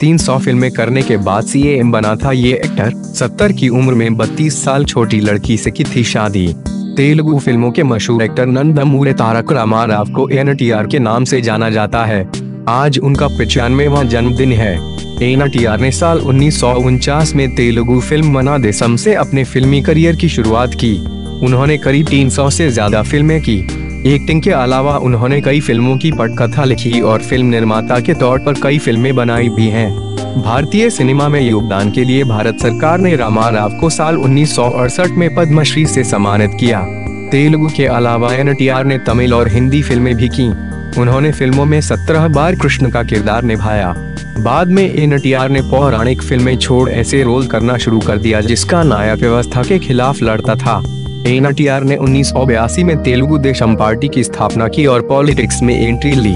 300 फ़िल्में करने के बाद सीएम बना था ये एक्टर 70 की उम्र में 32 साल छोटी लड़की से की थी शादी। तेलुगु फ़िल्मों के मशहूर एक्टर नंदमूरी तारक रामाराव को एनटीआर के नाम से जाना जाता है। आज उनका पिचानवेवा जन्मदिन है। एनटीआर ने साल उन्नीस सौ उनचास में तेलुगु फ़िल्म मना देसम से अपने फिल्मी करियर की शुरुआत की। उन्होंने करीब 300 से ज़्यादा फ़िल्में की। एक्टिंग के अलावा उन्होंने कई फ़िल्मों की पटकथा लिखी और फ़िल्म निर्माता के तौर पर कई फ़िल्में बनाई भी हैं। भारतीय सिनेमा में योगदान के लिए भारत सरकार ने रामा राव को साल उन्नीस सौ अड़सठ में पद्मश्री से सम्मानित किया। तेलुगु के अलावा एन ने तमिल और हिंदी फ़िल्में भी की। उन्होंने फ़िल्मों में सत्रह बार कृष्ण का किरदार निभाया। बाद में एन ने पौराणिक फ़िल्में छोड़ ऐसे रोल करना शुरू कर दिया जिसका नायक व्यवस्था के खिलाफ लड़ता था। एन ने उन्नीस सौ बयासी में तेलुगु देशम पार्टी की स्थापना की और पॉलिटिक्स में एंट्री ली।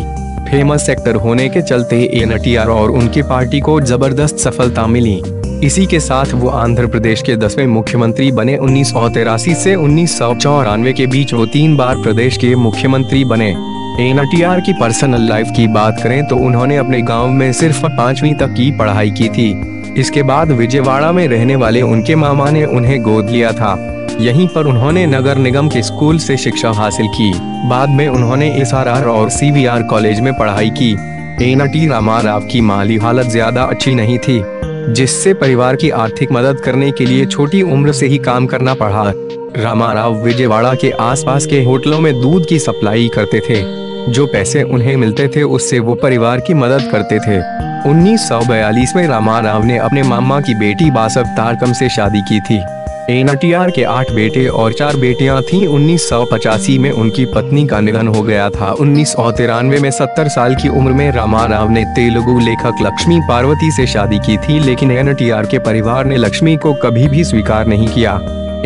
फ़ेमस एक्टर होने के चलते एन और उनकी पार्टी को ज़बरदस्त सफलता मिली। इसी के साथ वो आंध्र प्रदेश के दसवें मुख्यमंत्री बने उन्नीस से उन्नीस के बीच वो तीन बार प्रदेश के मुख्यमंत्री बने। एन की पर्सनल लाइफ की बात करें तो उन्होंने अपने गाँव में सिर्फ़ पांचवी तक की पढ़ाई की थी। इसके बाद विजयवाड़ा में रहने वाले उनके मामा ने उन्हें गोद लिया था। यहीं पर उन्होंने नगर निगम के स्कूल से शिक्षा हासिल की। बाद में उन्होंने एसआरआर और सी कॉलेज में पढ़ाई की। एन टी रामाराव की माली हालत ज़्यादा अच्छी नहीं थी, जिससे परिवार की आर्थिक मदद करने के लिए छोटी उम्र से ही काम करना पड़ा। रामाराव विजयवाड़ा के आसपास के होटलों में दूध की सप्लाई करते थे। जो पैसे उन्हें मिलते थे, उससे वो परिवार की मदद करते थे। 1942 में रामाराव ने अपने मामा की बेटी बासव तारकम से शादी की थी। एनटीआर के आठ बेटे और चार बेटियाँ थीं। 1985 में उनकी पत्नी का निधन हो गया था। उन्नीस सौ तिरानवे में 70 साल की उम्र में रामाराव ने तेलुगु लेखक लक्ष्मी पार्वती से शादी की थी, लेकिन एन के परिवार ने लक्ष्मी को कभी भी स्वीकार नहीं किया।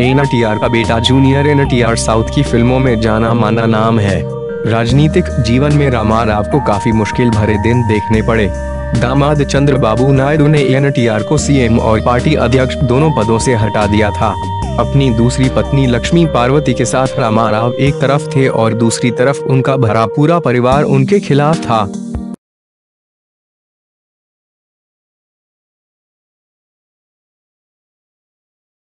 एन का बेटा जूनियर एनटीआर साउथ की फ़िल्मों में जाना माना नाम है। राजनीतिक जीवन में रामा राव को काफ़ी मुश्किल भरे दिन देखने पड़े। दामाद चंद्र बाबू नायडू ने एनटीआर को सीएम और पार्टी अध्यक्ष दोनों पदों से हटा दिया था। अपनी दूसरी पत्नी लक्ष्मी पार्वती के साथ रामाराव एक तरफ़ थे और दूसरी तरफ़ उनका भरा पूरा परिवार उनके खिलाफ था।